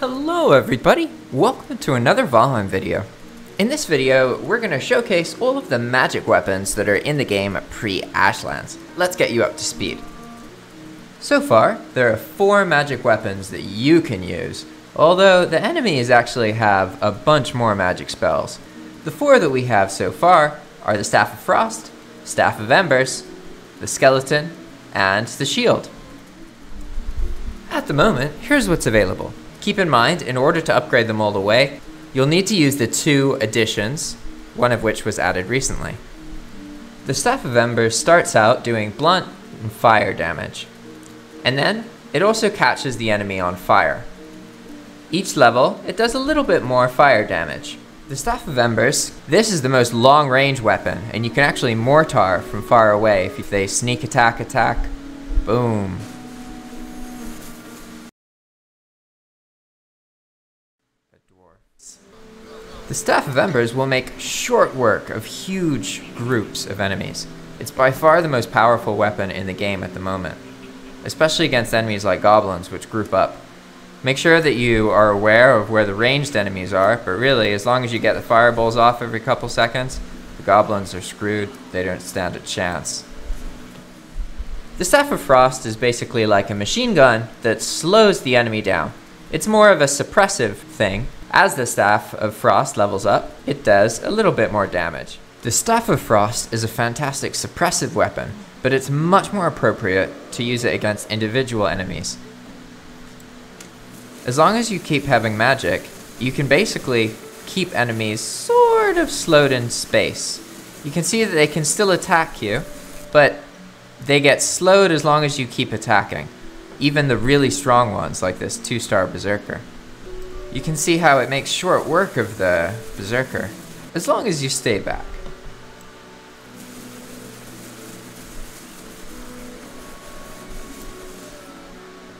Hello everybody! Welcome to another Valheim video. In this video, we're going to showcase all of the magic weapons that are in the game pre-Ashlands. Let's get you up to speed. So far, there are four magic weapons that you can use, although the enemies actually have a bunch more magic spells. The four that we have so far are the Staff of Frost, Staff of Embers, the Skeleton, and the Shield. At the moment, here's what's available. Keep in mind, in order to upgrade them all the way, you'll need to use the two additions, one of which was added recently. The Staff of Embers starts out doing blunt and fire damage, and then it also catches the enemy on fire. Each level, it does a little bit more fire damage. The Staff of Embers, this is the most long range weapon, and you can actually mortar from far away if they sneak attack attack. Boom. The Staff of Embers will make short work of huge groups of enemies. It's by far the most powerful weapon in the game at the moment, especially against enemies like goblins which group up. Make sure that you are aware of where the ranged enemies are, but really, as long as you get the fireballs off every couple seconds, the goblins are screwed, they don't stand a chance. The Staff of Frost is basically like a machine gun that slows the enemy down. It's more of a suppressive thing, as the Staff of Frost levels up, it does a little bit more damage. The Staff of Frost is a fantastic suppressive weapon, but it's much more appropriate to use it against individual enemies. As long as you keep having magic, you can basically keep enemies sort of slowed in space. You can see that they can still attack you, but they get slowed as long as you keep attacking. Even the really strong ones, like this 2-star Berserker. You can see how it makes short work of the Berserker, as long as you stay back.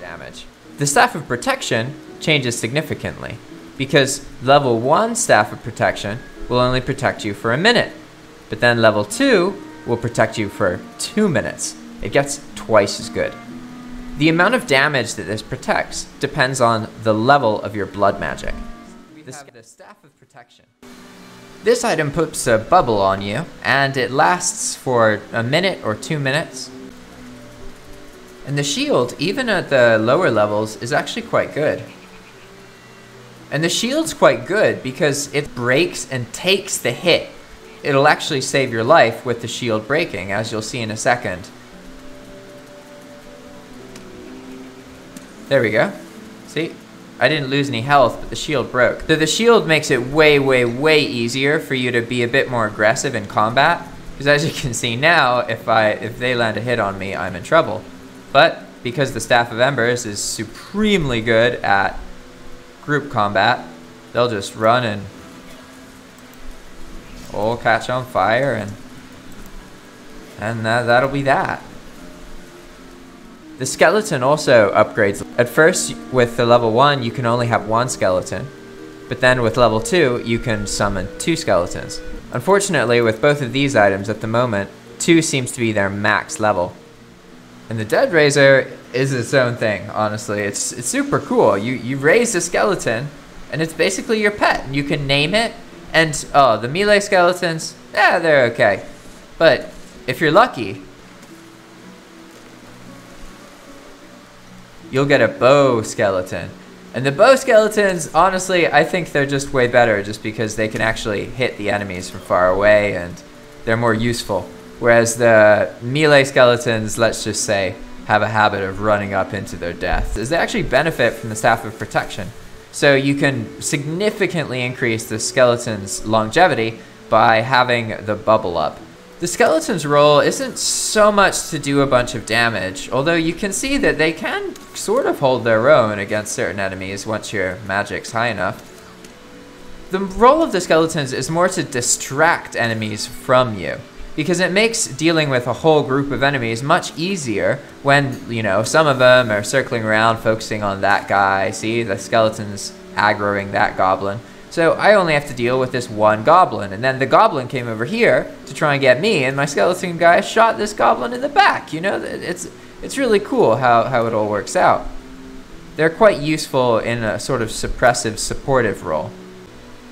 Damage. The Staff of Protection changes significantly, because level 1 Staff of Protection will only protect you for a minute, but then level 2 will protect you for 2 minutes. It gets twice as good. The amount of damage that this protects depends on the level of your blood magic. We have the Staff of Protection. This item puts a bubble on you, and it lasts for a minute or two minutes. And the shield, even at the lower levels, is actually quite good. And the shield's quite good because it breaks and takes the hit. It'll actually save your life with the shield breaking, as you'll see in a second. There we go. See? I didn't lose any health, but the shield broke. So the shield makes it way, way, way easier for you to be a bit more aggressive in combat. Because as you can see now, if I if they land a hit on me, I'm in trouble. But because the Staff of Embers is supremely good at group combat, they'll just run and all catch on fire and and that, that'll be that. The skeleton also upgrades. At first, with the level 1, you can only have one skeleton, but then with level 2, you can summon two skeletons. Unfortunately, with both of these items at the moment, 2 seems to be their max level. And the Dead Raiser is its own thing, honestly. It's, it's super cool. You, you raise a skeleton, and it's basically your pet. And you can name it, and oh, the melee skeletons, yeah, they're okay. But if you're lucky, you'll get a bow skeleton. And the bow skeletons, honestly, I think they're just way better just because they can actually hit the enemies from far away and they're more useful. Whereas the melee skeletons, let's just say, have a habit of running up into their death. As they actually benefit from the Staff of Protection. So you can significantly increase the skeleton's longevity by having the bubble up. The skeleton's role isn't so much to do a bunch of damage, although you can see that they can sort of hold their own against certain enemies once your magic's high enough. The role of the skeletons is more to distract enemies from you, because it makes dealing with a whole group of enemies much easier when, you know, some of them are circling around focusing on that guy, see, the skeleton's aggroing that goblin. So I only have to deal with this one goblin. And then the goblin came over here to try and get me, and my skeleton guy shot this goblin in the back. You know, it's, it's really cool how, how it all works out. they're quite useful in a sort of suppressive supportive role.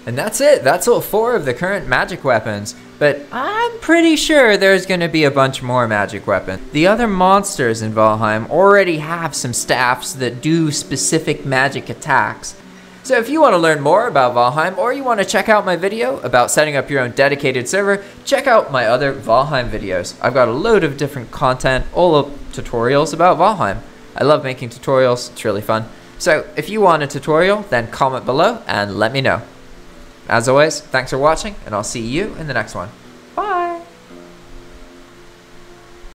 And that's it, that's all four of the current magic weapons. But I'm pretty sure there's to be a bunch more magic weapons. The other monsters in Valheim already have some staffs that do specific magic attacks. So if you want to learn more about Valheim or you want to check out my video about setting up your own dedicated server, check out my other Valheim videos. I've got a load of different content, all of tutorials about Valheim. I love making tutorials, it's really fun. So if you want a tutorial, then comment below and let me know. As always, thanks for watching, and I'll see you in the next one.